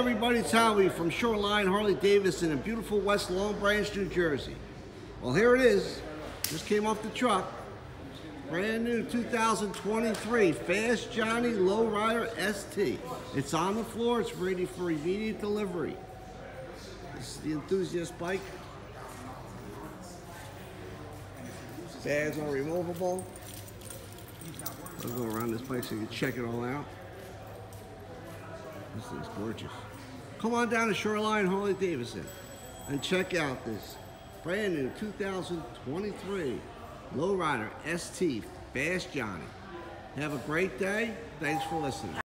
everybody, it's Howie from Shoreline Harley Davidson in beautiful West Long Branch, New Jersey. Well, here it is. Just came off the truck. Brand new 2023 Fast Johnnie Lowrider ST. It's on the floor. It's ready for immediate delivery. This is the enthusiast bike. Bags are removable. I'll go around this bike so you can check it all out. This thing's gorgeous. Come on down to Shoreline Harley Davidson and check out this brand new 2023 Lowrider ST Fast Johnnie. Have a great day. Thanks for listening.